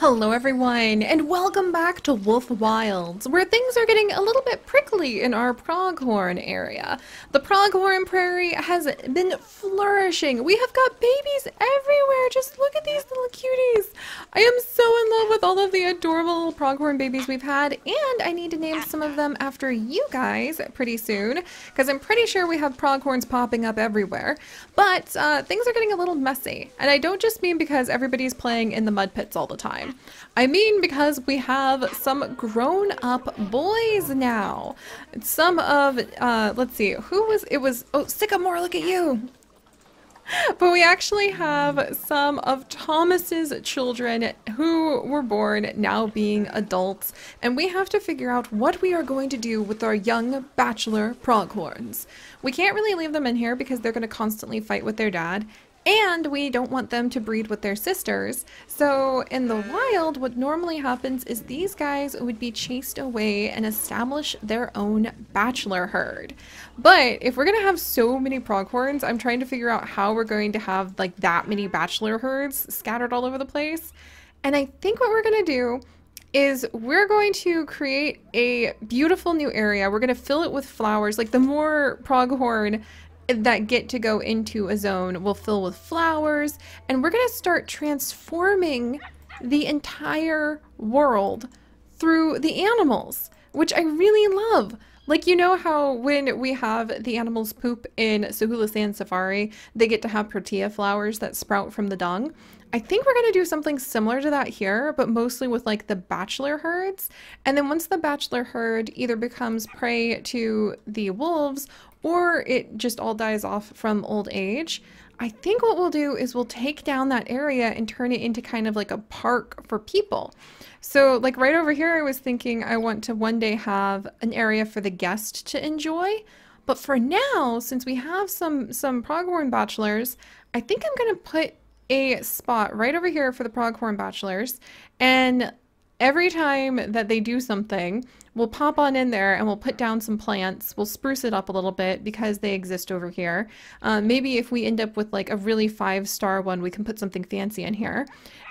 Hello everyone, and welcome back to Wolf Wilds, where things are getting a little bit prickly in our Pronghorn area. The Pronghorn Prairie has been flourishing. We have got babies everywhere. Just look at these little cuties. I am so in love with all of the adorable Pronghorn babies we've had, and I need to name some of them after you guys pretty soon, because I'm pretty sure we have Pronghorns popping up everywhere. But uh, things are getting a little messy, and I don't just mean because everybody's playing in the mud pits all the time. I mean because we have some grown-up boys now. Some of, uh, let's see, who was, it was, oh, Sycamore, look at you! But we actually have some of Thomas's children who were born now being adults, and we have to figure out what we are going to do with our young bachelor pronghorns. We can't really leave them in here because they're going to constantly fight with their dad, and we don't want them to breed with their sisters. So in the wild, what normally happens is these guys would be chased away and establish their own bachelor herd. But if we're gonna have so many pronghorns, I'm trying to figure out how we're going to have like that many bachelor herds scattered all over the place. And I think what we're gonna do is we're going to create a beautiful new area. We're going to fill it with flowers. Like the more pronghorn that get to go into a zone will fill with flowers and we're going to start transforming the entire world through the animals, which I really love. Like, you know how when we have the animals poop in Sahula Sand Safari, they get to have protea flowers that sprout from the dung? I think we're going to do something similar to that here, but mostly with like the bachelor herds. And then once the bachelor herd either becomes prey to the wolves or it just all dies off from old age, I think what we'll do is we'll take down that area and turn it into kind of like a park for people. So like right over here, I was thinking I want to one day have an area for the guest to enjoy. But for now, since we have some, some pronghorn bachelors, I think I'm going to put a spot right over here for the pronghorn bachelors. And every time that they do something, we'll pop on in there and we'll put down some plants. We'll spruce it up a little bit because they exist over here. Um, maybe if we end up with like a really five star one, we can put something fancy in here.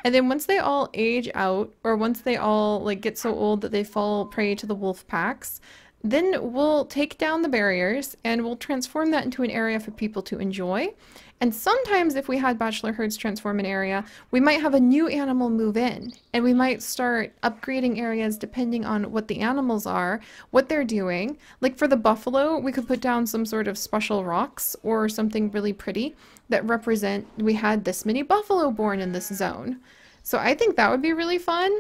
And then once they all age out or once they all like get so old that they fall prey to the wolf packs, then we'll take down the barriers and we'll transform that into an area for people to enjoy. And sometimes if we had bachelor herds transform an area, we might have a new animal move in and we might start upgrading areas depending on what the animals are, what they're doing. Like for the buffalo, we could put down some sort of special rocks or something really pretty that represent we had this many buffalo born in this zone. So I think that would be really fun.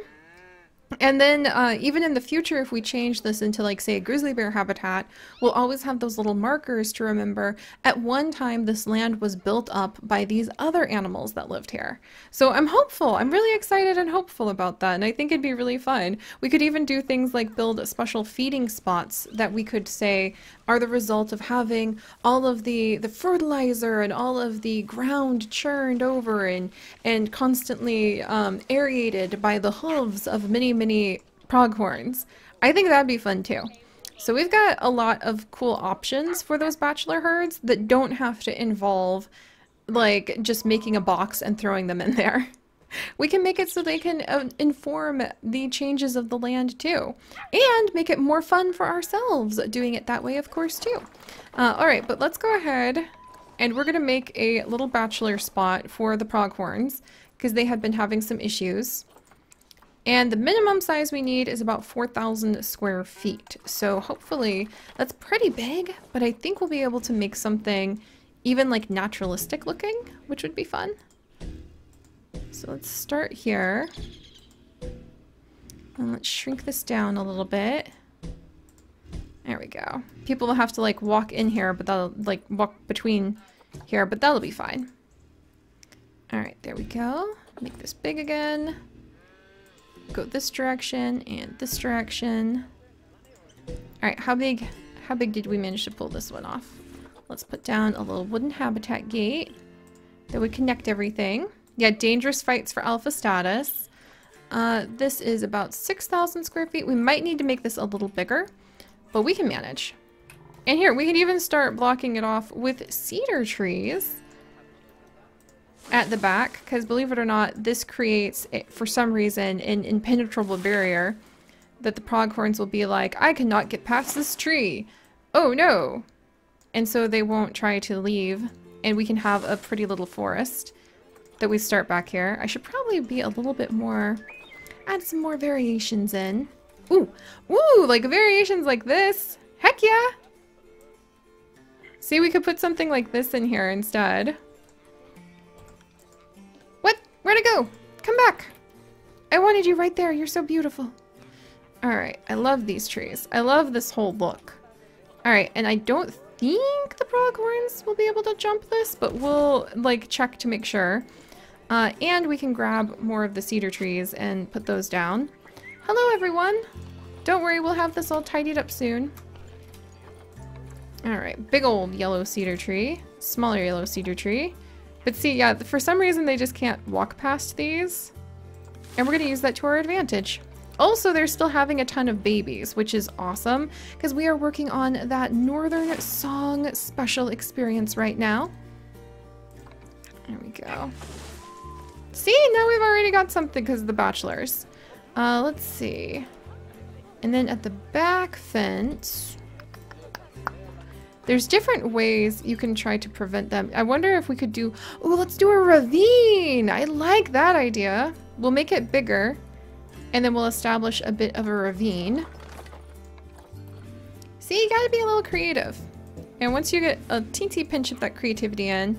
And then uh, even in the future, if we change this into like say a grizzly bear habitat, we'll always have those little markers to remember at one time this land was built up by these other animals that lived here. So I'm hopeful. I'm really excited and hopeful about that. And I think it'd be really fun. We could even do things like build special feeding spots that we could say are the result of having all of the, the fertilizer and all of the ground churned over and, and constantly um, aerated by the hooves of many mini pronghorns. I think that'd be fun too. So we've got a lot of cool options for those bachelor herds that don't have to involve like just making a box and throwing them in there. We can make it so they can uh, inform the changes of the land too. And make it more fun for ourselves doing it that way, of course, too. Uh, Alright, but let's go ahead and we're going to make a little bachelor spot for the pronghorns because they have been having some issues. And the minimum size we need is about 4,000 square feet. So hopefully that's pretty big, but I think we'll be able to make something even like naturalistic looking, which would be fun. So let's start here. And let's shrink this down a little bit. There we go. People will have to like walk in here, but they'll like walk between here, but that'll be fine. All right, there we go. Make this big again go this direction and this direction. Alright, how big how big did we manage to pull this one off? Let's put down a little wooden habitat gate that would connect everything. Yeah, dangerous fights for alpha status. Uh, this is about 6,000 square feet. We might need to make this a little bigger, but we can manage. And here, we can even start blocking it off with cedar trees at the back because believe it or not, this creates, eh, for some reason, an impenetrable barrier that the pronghorns will be like, I cannot get past this tree. Oh no. And so they won't try to leave and we can have a pretty little forest that we start back here. I should probably be a little bit more, add some more variations in. Ooh, ooh, like variations like this. Heck yeah. See, we could put something like this in here instead. What? Go? Come back. I wanted you right there. You're so beautiful. Alright, I love these trees. I love this whole look. Alright, and I don't think the pronghorns will be able to jump this, but we'll, like, check to make sure. Uh, and we can grab more of the cedar trees and put those down. Hello, everyone! Don't worry, we'll have this all tidied up soon. Alright, big old yellow cedar tree. Smaller yellow cedar tree. But see, yeah, for some reason they just can't walk past these. And we're going to use that to our advantage. Also, they're still having a ton of babies, which is awesome, because we are working on that Northern Song special experience right now. There we go. See, now we've already got something because of the bachelors. Uh, let's see. And then at the back fence, there's different ways you can try to prevent them. I wonder if we could do, oh, let's do a ravine. I like that idea. We'll make it bigger. And then we'll establish a bit of a ravine. See, you gotta be a little creative. And once you get a teensy pinch of that creativity in,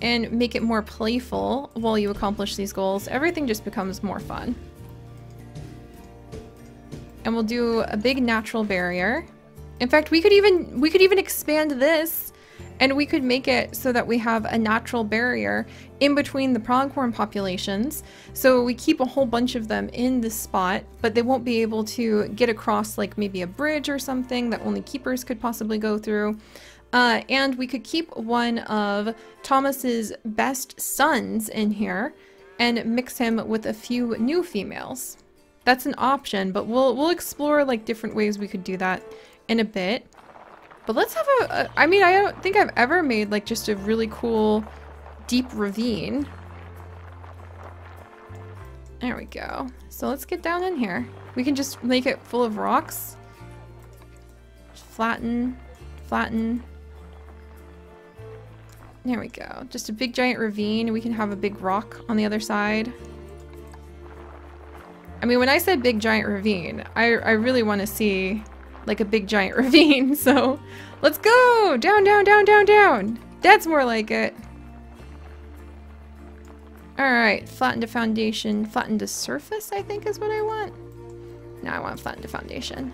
and make it more playful while you accomplish these goals, everything just becomes more fun. And we'll do a big natural barrier. In fact, we could even we could even expand this and we could make it so that we have a natural barrier in between the pronghorn populations. So we keep a whole bunch of them in this spot, but they won't be able to get across like maybe a bridge or something that only keepers could possibly go through. Uh, and we could keep one of Thomas's best sons in here and mix him with a few new females. That's an option, but we'll we'll explore like different ways we could do that in a bit. But let's have a, I mean, I don't think I've ever made like just a really cool deep ravine. There we go. So let's get down in here. We can just make it full of rocks. Flatten, flatten. There we go. Just a big giant ravine. We can have a big rock on the other side. I mean, when I said big giant ravine, I, I really want to see like a big giant ravine. So let's go down, down, down, down, down. That's more like it. All right, flatten to foundation, flatten to surface, I think is what I want. Now I want flatten to foundation.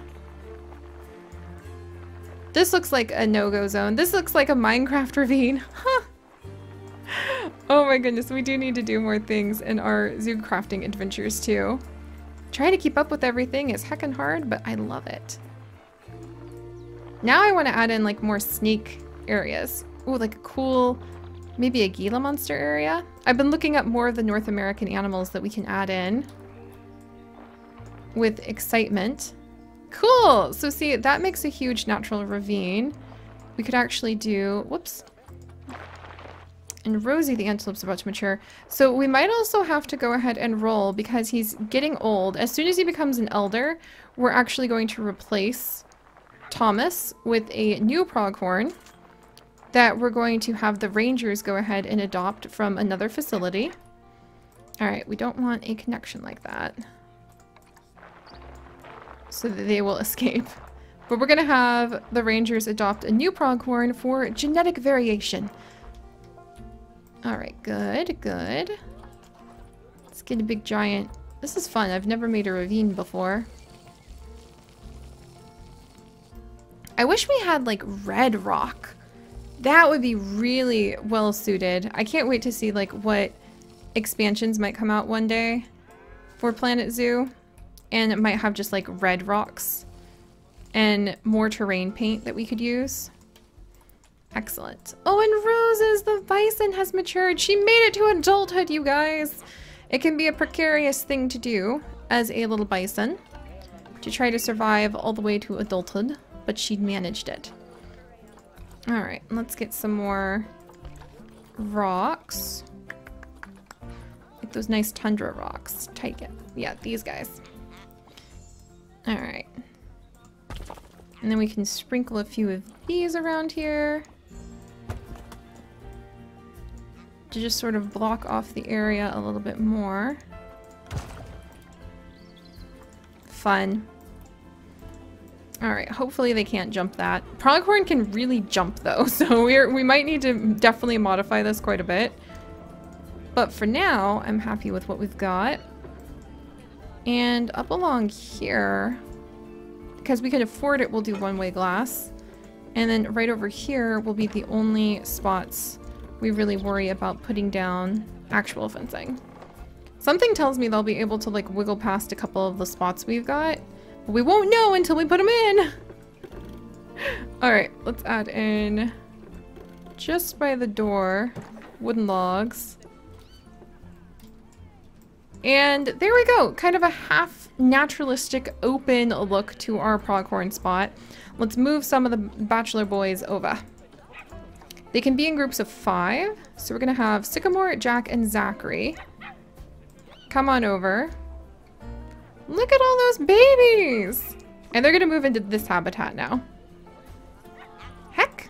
This looks like a no-go zone. This looks like a Minecraft ravine. Huh. Oh my goodness, we do need to do more things in our zoo crafting adventures too. Trying to keep up with everything is heckin' hard, but I love it. Now I want to add in like more snake areas. Ooh, like a cool, maybe a Gila monster area. I've been looking up more of the North American animals that we can add in with excitement. Cool! So see, that makes a huge natural ravine. We could actually do, whoops. And Rosie the antelope's about to mature. So we might also have to go ahead and roll because he's getting old. As soon as he becomes an elder, we're actually going to replace Thomas with a new pronghorn that we're going to have the rangers go ahead and adopt from another facility. Alright, we don't want a connection like that. So that they will escape. But we're going to have the rangers adopt a new pronghorn for genetic variation. Alright, good, good. Let's get a big giant... This is fun. I've never made a ravine before. I wish we had like red rock. That would be really well suited. I can't wait to see like what expansions might come out one day for Planet Zoo. And it might have just like red rocks and more terrain paint that we could use. Excellent. Oh, and Roses, the bison has matured. She made it to adulthood, you guys. It can be a precarious thing to do as a little bison to try to survive all the way to adulthood but she'd managed it. Alright, let's get some more rocks. Like those nice tundra rocks. Take it. Yeah, these guys. Alright. And then we can sprinkle a few of these around here. To just sort of block off the area a little bit more. Fun. Alright, hopefully they can't jump that. Pronghorn can really jump though, so we're, we might need to definitely modify this quite a bit. But for now, I'm happy with what we've got. And up along here, because we can afford it, we'll do one-way glass. And then right over here will be the only spots we really worry about putting down actual fencing. Something tells me they'll be able to like wiggle past a couple of the spots we've got, we won't know until we put them in. All right, let's add in just by the door, wooden logs. And there we go, kind of a half naturalistic open look to our pronghorn spot. Let's move some of the bachelor boys over. They can be in groups of five. So we're gonna have Sycamore, Jack, and Zachary. Come on over. Look at all those babies! And they're gonna move into this habitat now. Heck.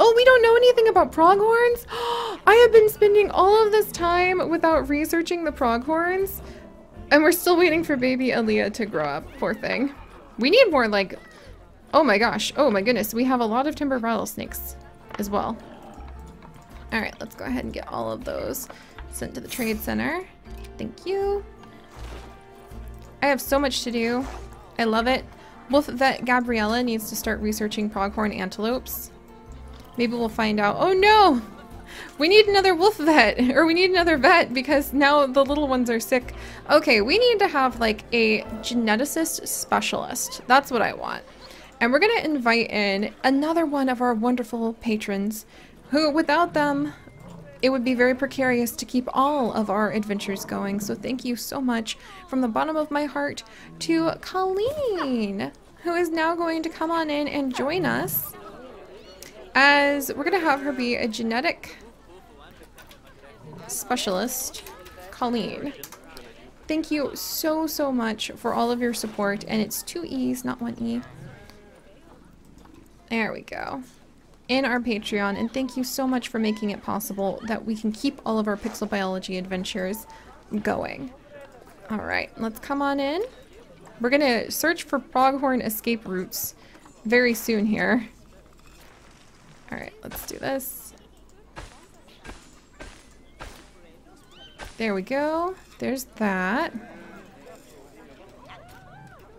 Oh, we don't know anything about pronghorns? I have been spending all of this time without researching the pronghorns. And we're still waiting for baby Aaliyah to grow up, poor thing. We need more like, oh my gosh, oh my goodness, we have a lot of timber rattlesnakes as well. All right, let's go ahead and get all of those sent to the trade center. Thank you. I have so much to do. I love it. Wolf Vet Gabriella needs to start researching pronghorn antelopes. Maybe we'll find out. Oh no! We need another wolf vet, or we need another vet because now the little ones are sick. Okay, we need to have like a geneticist specialist. That's what I want. And we're gonna invite in another one of our wonderful patrons who without them, it would be very precarious to keep all of our adventures going. So thank you so much from the bottom of my heart to Colleen, who is now going to come on in and join us as we're going to have her be a genetic specialist, Colleen. Thank you so, so much for all of your support. And it's two E's, not one E. There we go. In our Patreon. And thank you so much for making it possible that we can keep all of our pixel biology adventures going. Alright, let's come on in. We're to search for pronghorn escape routes very soon here. Alright, let's do this. There we go. There's that.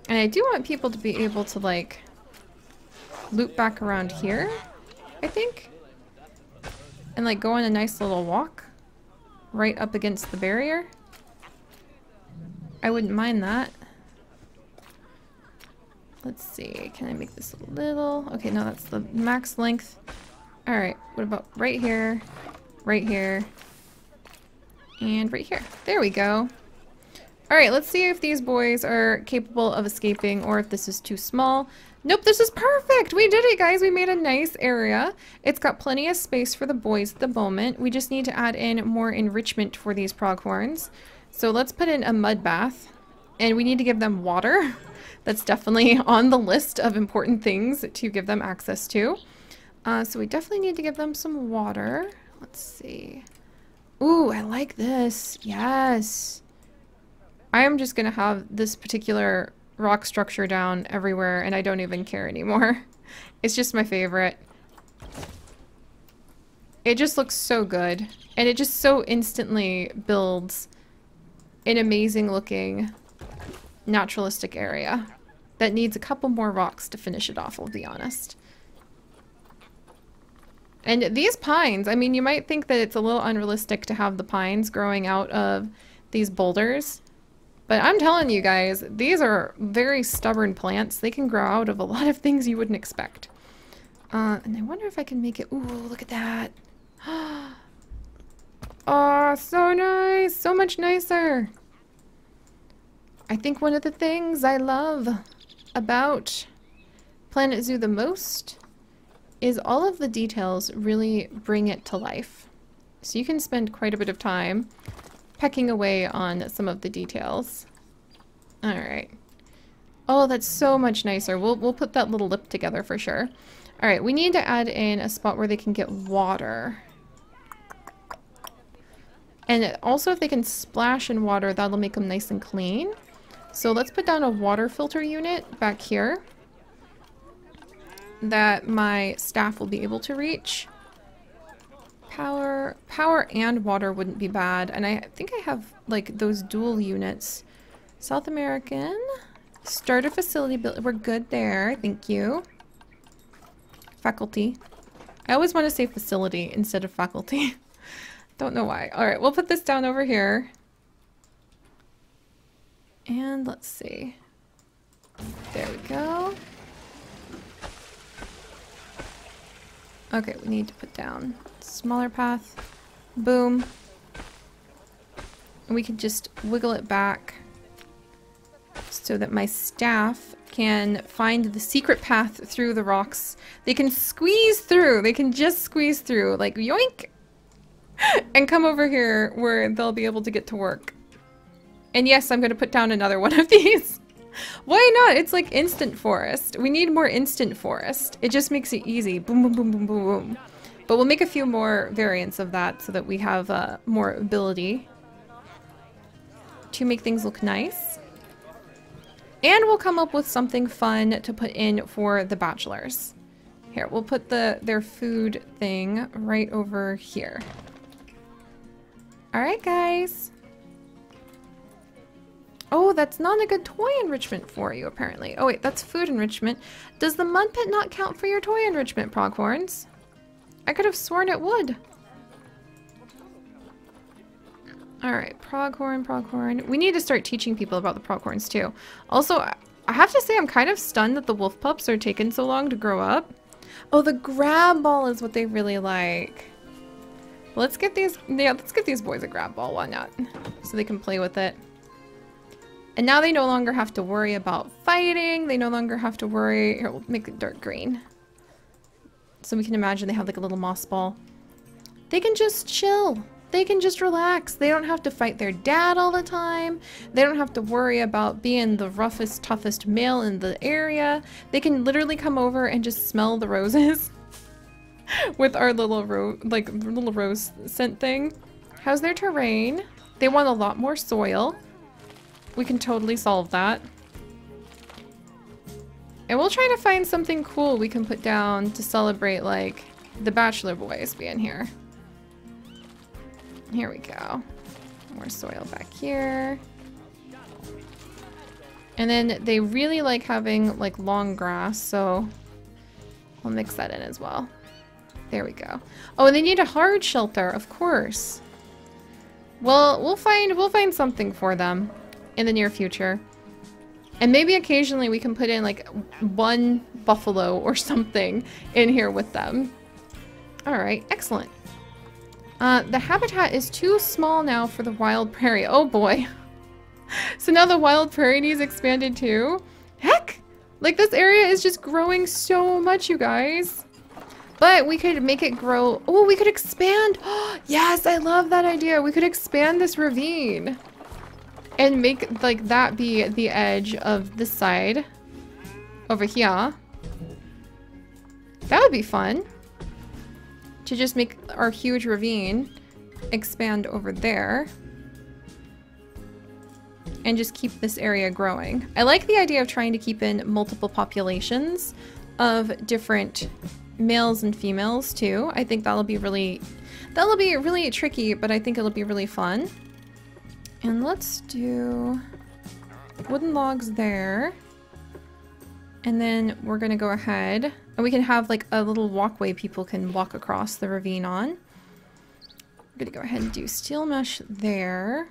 And I do want people to be able to, like, loop back around here, I think. And, like, go on a nice little walk right up against the barrier. I wouldn't mind that. Let's see, can I make this a little? Okay, no, that's the max length. All right, what about right here, right here, and right here. There we go. All right, let's see if these boys are capable of escaping or if this is too small. Nope, this is perfect. We did it, guys. We made a nice area. It's got plenty of space for the boys at the moment. We just need to add in more enrichment for these pronghorns. So let's put in a mud bath. And we need to give them water. That's definitely on the list of important things to give them access to. Uh, so we definitely need to give them some water. Let's see. Ooh, I like this. Yes. I am just going to have this particular rock structure down everywhere and I don't even care anymore. It's just my favorite. It just looks so good. And it just so instantly builds an amazing looking naturalistic area that needs a couple more rocks to finish it off, I'll be honest. And these pines, I mean, you might think that it's a little unrealistic to have the pines growing out of these boulders. But I'm telling you guys, these are very stubborn plants. They can grow out of a lot of things you wouldn't expect. Uh, and I wonder if I can make it... Ooh, look at that. oh, so nice. So much nicer. I think one of the things I love about Planet Zoo the most is all of the details really bring it to life. So you can spend quite a bit of time pecking away on some of the details. Alright. Oh, that's so much nicer. We'll, we'll put that little lip together for sure. Alright, we need to add in a spot where they can get water. And also if they can splash in water, that'll make them nice and clean. So let's put down a water filter unit back here that my staff will be able to reach. Power, power and water wouldn't be bad. And I think I have like those dual units. South American. Start a facility. We're good there. Thank you. Faculty. I always want to say facility instead of faculty. Don't know why. All right, we'll put this down over here. And let's see. There we go. Okay, we need to put down smaller path. Boom. And we can just wiggle it back so that my staff can find the secret path through the rocks. They can squeeze through. They can just squeeze through. Like, yoink! and come over here where they'll be able to get to work. And yes, I'm going to put down another one of these. Why not? It's like instant forest. We need more instant forest. It just makes it easy. Boom, boom, boom, boom, boom, boom. But we'll make a few more variants of that so that we have uh, more ability to make things look nice. And we'll come up with something fun to put in for the bachelors. Here, we'll put the their food thing right over here. Alright, guys. Oh, that's not a good toy enrichment for you, apparently. Oh, wait, that's food enrichment. Does the mud pit not count for your toy enrichment, Pronghorns? I could have sworn it would. Alright, Pronghorn, Pronghorn. We need to start teaching people about the Pronghorns, too. Also, I have to say I'm kind of stunned that the wolf pups are taking so long to grow up. Oh, the grab ball is what they really like. Let's get these, yeah, let's get these boys a grab ball, why not? So they can play with it. And now they no longer have to worry about fighting. They no longer have to worry. Here, we'll make it dark green. So we can imagine they have like a little moss ball. They can just chill. They can just relax. They don't have to fight their dad all the time. They don't have to worry about being the roughest, toughest male in the area. They can literally come over and just smell the roses with our little rose, like little rose scent thing. How's their terrain? They want a lot more soil. We can totally solve that. And we'll try to find something cool we can put down to celebrate, like, the Bachelor Boys being here. Here we go. More soil back here. And then they really like having, like, long grass, so I'll mix that in as well. There we go. Oh, and they need a hard shelter, of course. Well, we'll find we'll find something for them in the near future. And maybe occasionally we can put in like one buffalo or something in here with them. All right, excellent. Uh, the habitat is too small now for the wild prairie. Oh boy. so now the wild prairie needs expanded too? Heck! Like this area is just growing so much, you guys. But we could make it grow. Oh, we could expand. yes, I love that idea. We could expand this ravine. And make, like, that be the edge of the side. Over here. That would be fun. To just make our huge ravine expand over there. And just keep this area growing. I like the idea of trying to keep in multiple populations of different males and females too. I think that'll be really, that'll be really tricky, but I think it'll be really fun. And let's do wooden logs there. And then we're gonna go ahead and we can have like a little walkway people can walk across the ravine on. We're gonna go ahead and do steel mesh there.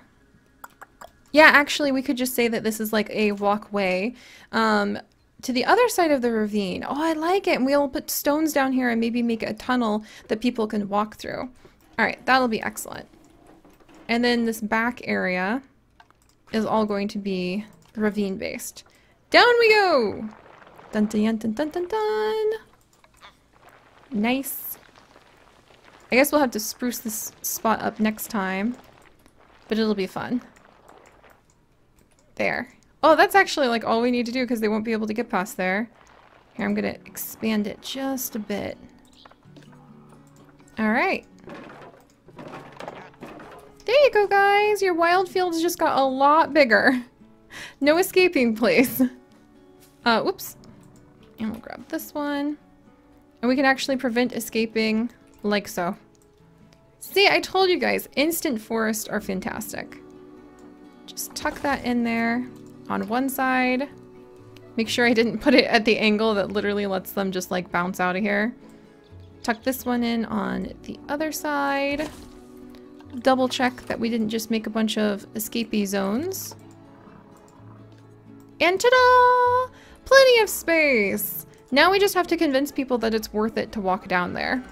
Yeah, actually we could just say that this is like a walkway um, to the other side of the ravine. Oh, I like it. And we'll put stones down here and maybe make a tunnel that people can walk through. All right, that'll be excellent. And then this back area is all going to be ravine based. Down we go! Dun dun dun dun dun dun! Nice. I guess we'll have to spruce this spot up next time. But it'll be fun. There. Oh, that's actually like all we need to do because they won't be able to get past there. Here, I'm going to expand it just a bit. Alright. There you go, guys. Your wild fields just got a lot bigger. No escaping, please. Uh, whoops. And we'll grab this one. And we can actually prevent escaping like so. See, I told you guys, instant forests are fantastic. Just tuck that in there on one side. Make sure I didn't put it at the angle that literally lets them just like bounce out of here. Tuck this one in on the other side. Double check that we didn't just make a bunch of escapee zones. And ta-da! Plenty of space! Now we just have to convince people that it's worth it to walk down there.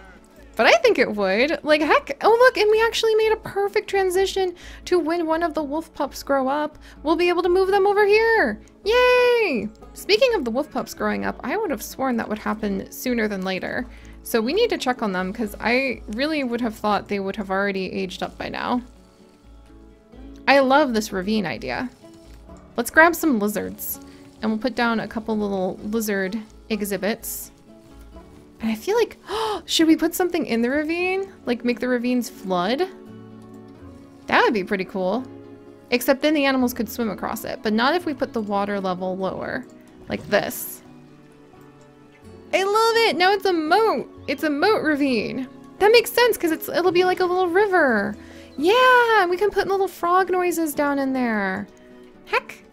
But I think it would. Like, heck. Oh, look, and we actually made a perfect transition to when one of the wolf pups grow up. We'll be able to move them over here. Yay! Speaking of the wolf pups growing up, I would have sworn that would happen sooner than later. So we need to check on them because I really would have thought they would have already aged up by now. I love this ravine idea. Let's grab some lizards and we'll put down a couple little lizard exhibits. And I feel like, oh, should we put something in the ravine? Like make the ravines flood? That would be pretty cool. Except then the animals could swim across it, but not if we put the water level lower, like this. I love it! Now it's a moat! It's a moat ravine. That makes sense because it's it'll be like a little river. Yeah, we can put little frog noises down in there. Heck.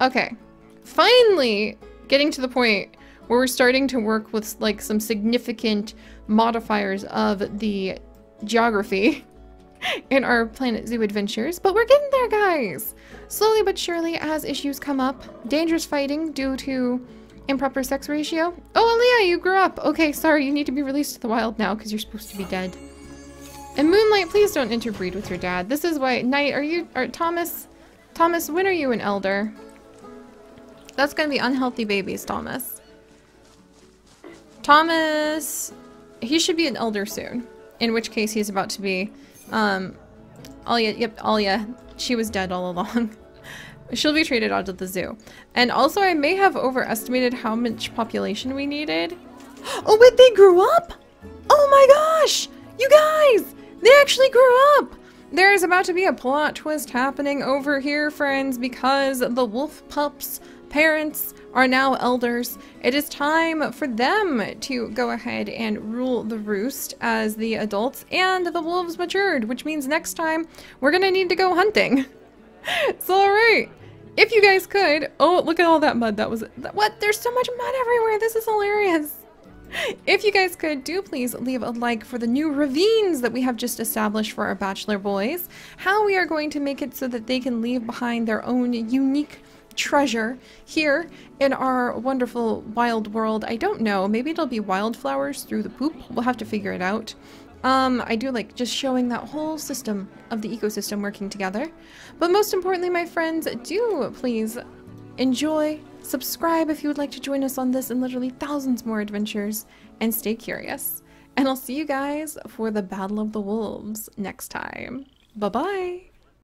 Okay. Finally getting to the point where we're starting to work with like some significant modifiers of the geography in our Planet Zoo adventures, but we're getting there, guys! Slowly but surely, as issues come up, dangerous fighting due to improper sex ratio. Oh, Aaliyah, you grew up! Okay, sorry, you need to be released to the wild now because you're supposed to be dead. And Moonlight, please don't interbreed with your dad. This is why- Knight, are you- are Thomas? Thomas, when are you an elder? That's gonna be unhealthy babies, Thomas. Thomas, he should be an elder soon. In which case he's about to be, um, Alia, yep, Alia, she was dead all along. She'll be traded out to the zoo. And also I may have overestimated how much population we needed. Oh wait, they grew up? Oh my gosh! You guys! They actually grew up! There's about to be a plot twist happening over here, friends, because the wolf pups parents are now elders. It is time for them to go ahead and rule the roost as the adults and the wolves matured, which means next time we're gonna need to go hunting. so alright, if you guys could, oh look at all that mud, that was, what? There's so much mud everywhere, this is hilarious. If you guys could, do please leave a like for the new ravines that we have just established for our bachelor boys. How we are going to make it so that they can leave behind their own unique treasure here in our wonderful wild world. I don't know, maybe it'll be wildflowers through the poop. We'll have to figure it out. Um, I do like just showing that whole system of the ecosystem working together. But most importantly, my friends, do please enjoy, subscribe if you would like to join us on this and literally thousands more adventures, and stay curious. And I'll see you guys for the Battle of the Wolves next time. Bye-bye!